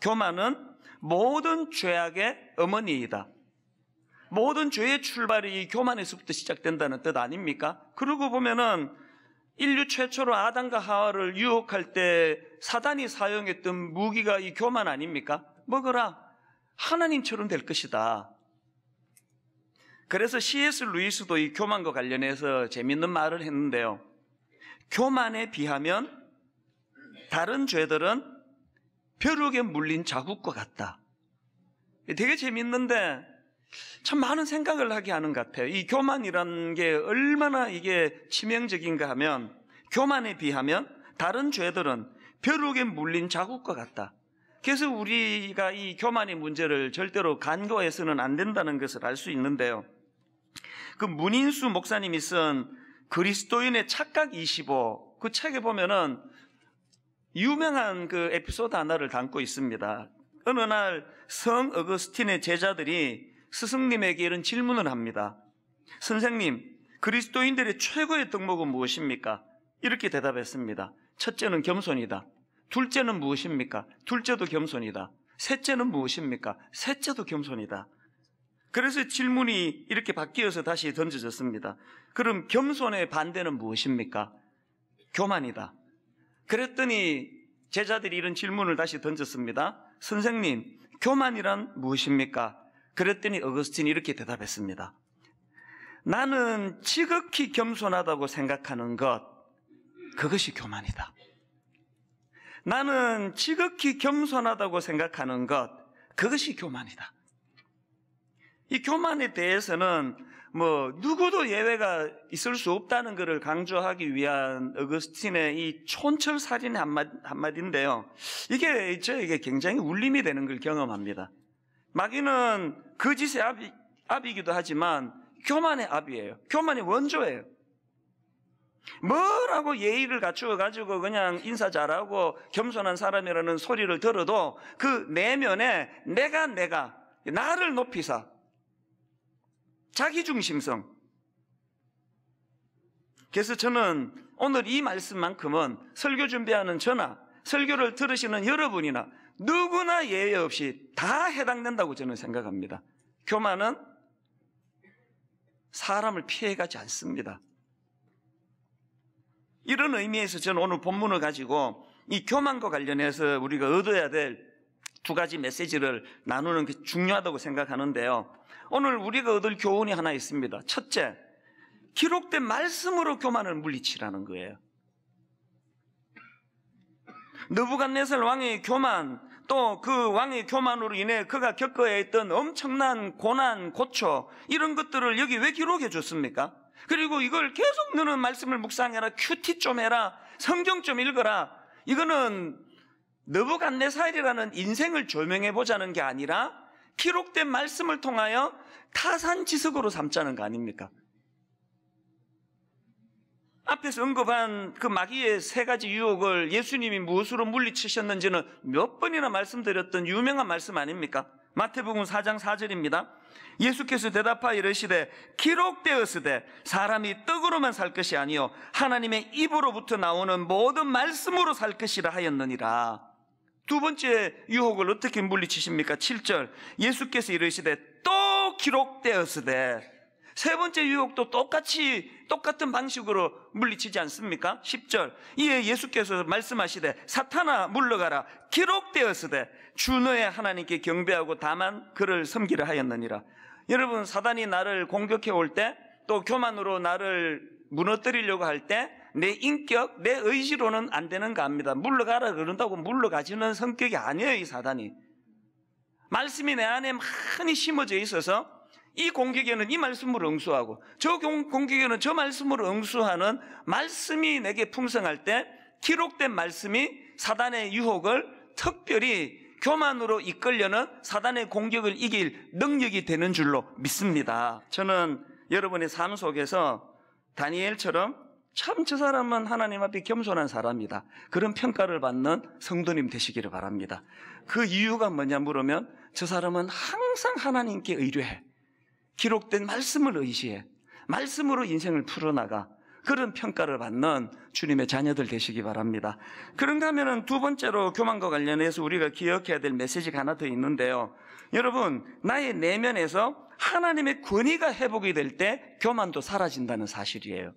교만은 모든 죄악의 어머니이다. 모든 죄의 출발이 이 교만에서부터 시작된다는 뜻 아닙니까? 그러고 보면은 인류 최초로 아담과 하와를 유혹할 때 사단이 사용했던 무기가 이 교만 아닙니까? 먹어라. 하나님처럼 될 것이다. 그래서 C.S. 루이스도 이 교만과 관련해서 재밌는 말을 했는데요. 교만에 비하면 다른 죄들은 벼룩에 물린 자국과 같다. 되게 재밌는데 참 많은 생각을 하게 하는 것 같아요. 이 교만이라는 게 얼마나 이게 치명적인가 하면 교만에 비하면 다른 죄들은 벼룩에 물린 자국과 같다. 그래서 우리가 이 교만의 문제를 절대로 간과해서는 안 된다는 것을 알 수 있는데요. 그 문인수 목사님이 쓴 그리스도인의 착각 25, 그 책에 보면은 유명한 그 에피소드 하나를 담고 있습니다. 어느 날 성 어거스틴의 제자들이 스승님에게 이런 질문을 합니다. 선생님, 그리스도인들의 최고의 덕목은 무엇입니까? 이렇게 대답했습니다. 첫째는 겸손이다. 둘째는 무엇입니까? 둘째도 겸손이다. 셋째는 무엇입니까? 셋째도 겸손이다. 그래서 질문이 이렇게 바뀌어서 다시 던져졌습니다. 그럼 겸손의 반대는 무엇입니까? 교만이다. 그랬더니 제자들이 이런 질문을 다시 던졌습니다. 선생님, 교만이란 무엇입니까? 그랬더니 어거스틴이 이렇게 대답했습니다. 나는 지극히 겸손하다고 생각하는 것, 그것이 교만이다. 나는 지극히 겸손하다고 생각하는 것, 그것이 교만이다. 이 교만에 대해서는 뭐 누구도 예외가 있을 수 없다는 것을 강조하기 위한 어거스틴의 이 촌철 살인의 한마디, 한마디인데요. 이게 저에게 굉장히 울림이 되는 걸 경험합니다. 마귀는 거짓의 압이, 압이기도 하지만 교만의 압이에요. 교만의 원조예요. 뭐라고 예의를 갖추어 가지고 그냥 인사 잘하고 겸손한 사람이라는 소리를 들어도 그 내면에 내가 내가 나를 높이사 자기중심성. 그래서 저는 오늘 이 말씀만큼은 설교 준비하는 저나 설교를 들으시는 여러분이나 누구나 예외 없이 다 해당된다고 저는 생각합니다. 교만은 사람을 피해가지 않습니다. 이런 의미에서 저는 오늘 본문을 가지고 이 교만과 관련해서 우리가 얻어야 될 두 가지 메시지를 나누는 게 중요하다고 생각하는데요. 오늘 우리가 얻을 교훈이 하나 있습니다. 첫째, 기록된 말씀으로 교만을 물리치라는 거예요. 느부갓네살 왕의 교만, 또 그 왕의 교만으로 인해 그가 겪어야 했던 엄청난 고난, 고초, 이런 것들을 여기 왜 기록해 줬습니까? 그리고 이걸 계속 너는 말씀을 묵상해라, 큐티 좀 해라, 성경 좀 읽어라. 이거는 느부갓네살이라는 인생을 조명해 보자는 게 아니라 기록된 말씀을 통하여 타산지석으로 삼자는 거 아닙니까? 앞에서 언급한 그 마귀의 세 가지 유혹을 예수님이 무엇으로 물리치셨는지는 몇 번이나 말씀드렸던 유명한 말씀 아닙니까? 마태복음 4장 4절입니다. 예수께서 대답하여 이르시되 기록되었으되 사람이 떡으로만 살 것이 아니요 하나님의 입으로부터 나오는 모든 말씀으로 살 것이라 하였느니라. 두 번째 유혹을 어떻게 물리치십니까? 7절. 예수께서 이르시되 또 기록되었으되 세 번째 유혹도 똑같이 똑같은 방식으로 물리치지 않습니까? 10절. 이에 예수께서 말씀하시되 사탄아 물러가라 기록되었으되 주 너의 하나님께 경배하고 다만 그를 섬기려 하였느니라. 여러분 사단이 나를 공격해 올 때 또 교만으로 나를 무너뜨리려고 할 때내 인격, 내 의지로는 안 되는 거 압니다. 물러가라 그런다고 물러가지는 성격이 아니에요, 이 사단이. 말씀이 내 안에 많이 심어져 있어서 이 공격에는 이 말씀으로 응수하고 저 공격에는 저 말씀으로 응수하는 말씀이 내게 풍성할 때 기록된 말씀이 사단의 유혹을 특별히 교만으로 이끌려는 사단의 공격을 이길 능력이 되는 줄로 믿습니다. 저는 여러분의 삶 속에서 다니엘처럼 참 저 사람은 하나님 앞에 겸손한 사람이다. 그런 평가를 받는 성도님 되시기를 바랍니다. 그 이유가 뭐냐 물으면 저 사람은 항상 하나님께 의뢰해. 기록된 말씀을 의지해. 말씀으로 인생을 풀어나가. 그런 평가를 받는 주님의 자녀들 되시기 바랍니다. 그런가 하면은 두 번째로 교만과 관련해서 우리가 기억해야 될 메시지가 하나 더 있는데요. 여러분, 나의 내면에서 하나님의 권위가 회복이 될 때 교만도 사라진다는 사실이에요.